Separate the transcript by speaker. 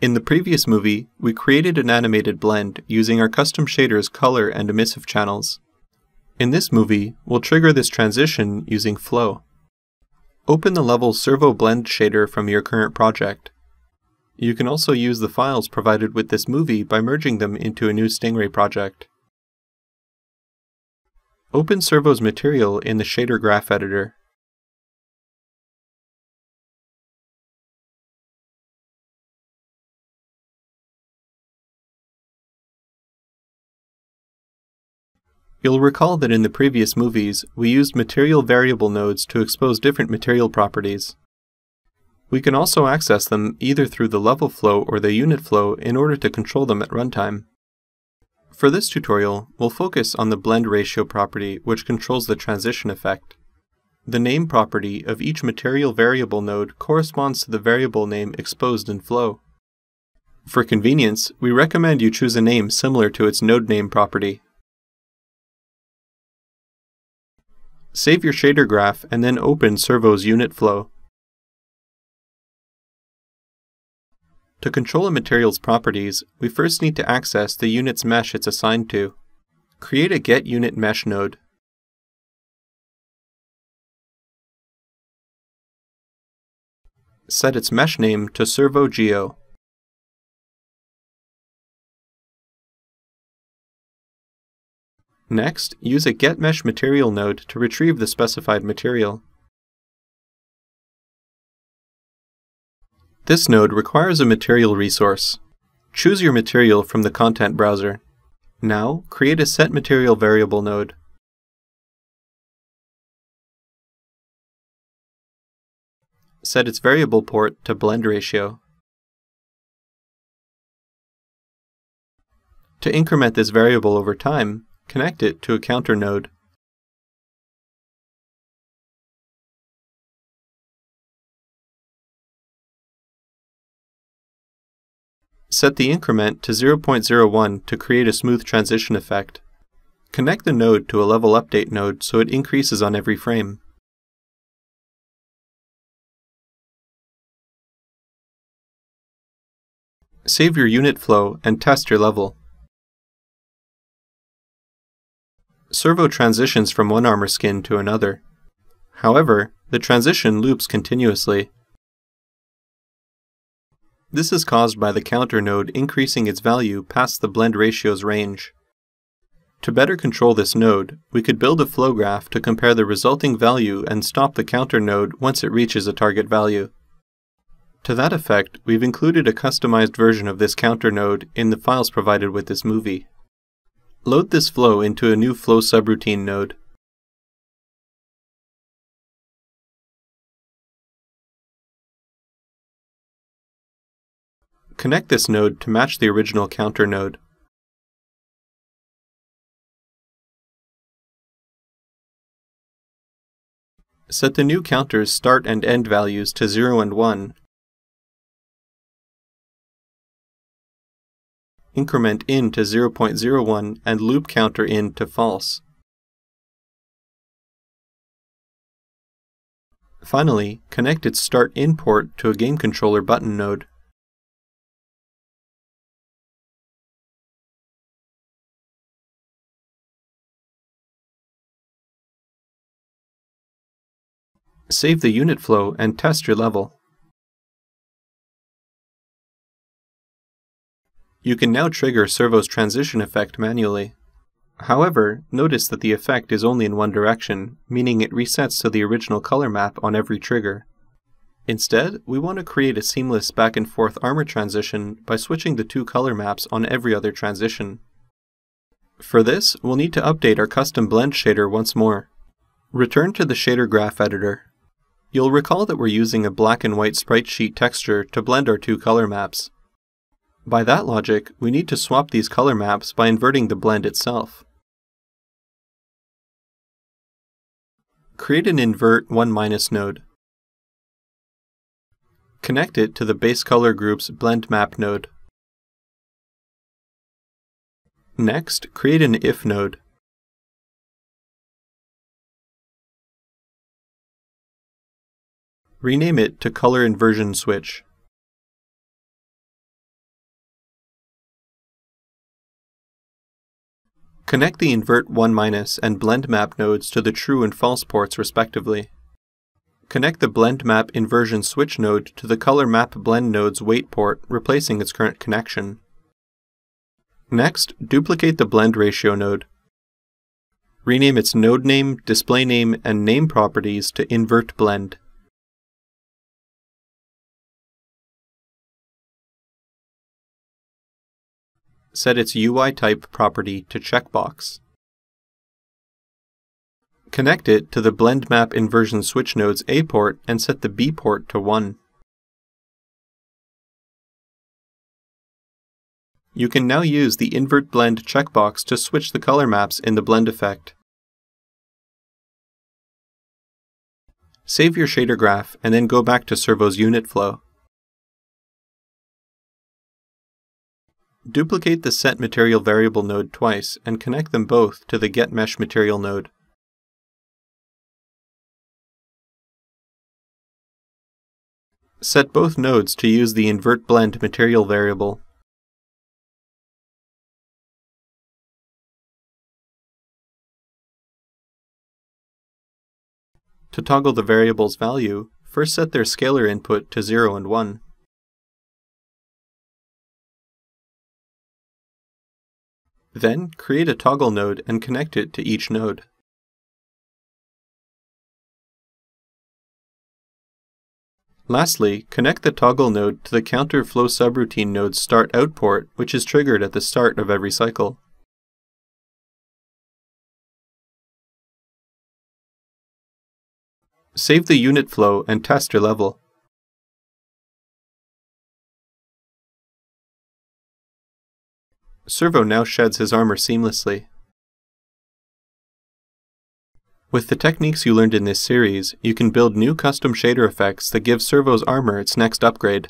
Speaker 1: In the previous movie, we created an animated blend using our custom shader's color and emissive channels. In this movie, we'll trigger this transition using Flow. Open the level Servo Blend shader from your current project. You can also use the files provided with this movie by merging them into a new Stingray project. Open Servo's material in the Shader Graph Editor. You'll recall that in the previous movies, we used material variable nodes to expose different material properties. We can also access them either through the level flow or the unit flow in order to control them at runtime. For this tutorial, we'll focus on the blend ratio property which controls the transition effect. The name property of each material variable node corresponds to the variable name exposed in flow. For convenience, we recommend you choose a name similar to its node name property. Save your shader graph and then open Servo's unit flow. To control a material's properties, we first need to access the unit's mesh it's assigned to. Create a Get Unit Mesh node. Set its mesh name to ServoGeo. Next, use a getMeshMaterial node to retrieve the specified material. This node requires a material resource. Choose your material from the content browser. Now, create a setMaterial variable node. Set its variable port to blend ratio. To increment this variable over time, connect it to a counter node. Set the increment to 0.01 to create a smooth transition effect. Connect the node to a level update node so it increases on every frame. Save your unit flow and test your level. Servo transitions from one armor skin to another. However, the transition loops continuously, this is caused by the counter node increasing its value past the blend ratio's range. To better control this node, we could build a flow graph to compare the resulting value and stop the counter node once it reaches a target value. To that effect, we've included a customized version of this counter node in the files provided with this movie. Load this flow into a new flow subroutine node. Connect this node to match the original counter node. Set the new counter's start and end values to 0 and 1. Increment in to 0.01 and loop counter in to false. Finally, connect its start in port to a game controller button node. Save the unit flow and test your level. You can now trigger Servo's transition effect manually. However, notice that the effect is only in one direction, meaning it resets to the original color map on every trigger. Instead, we want to create a seamless back and forth armor transition by switching the two color maps on every other transition. For this, we'll need to update our custom blend shader once more. Return to the shader graph editor. You'll recall that we're using a black and white sprite sheet texture to blend our two color maps. By that logic, we need to swap these color maps by inverting the blend itself. Create an invert 1 minus node. Connect it to the base color group's blend map node. Next, create an if node. Rename it to Color Inversion Switch. Connect the invert 1- and blend map nodes to the true and false ports respectively. Connect the blend map inversion switch node to the color map blend node's weight port, replacing its current connection. Next, duplicate the blend ratio node. Rename its node name, display name, and name properties to invert blend. Set its UI type property to checkbox. Connect it to the blend map inversion switch node's A port and set the B port to 1. You can now use the Invert Blend checkbox to switch the color maps in the blend effect. Save your shader graph and then go back to Servo's unit flow. Duplicate the Set Material Variable node twice and connect them both to the Get Mesh Material node. Set both nodes to use the Invert Blend material variable. To toggle the variable's value, first set their scalar input to 0 and 1. Then, create a toggle node and connect it to each node. Lastly, connect the toggle node to the counter flow subroutine node's start out port, which is triggered at the start of every cycle. Save the unit flow and test your level. Servo now sheds his armor seamlessly. With the techniques you learned in this series, you can build new custom shader effects that give Servo's armor its next upgrade.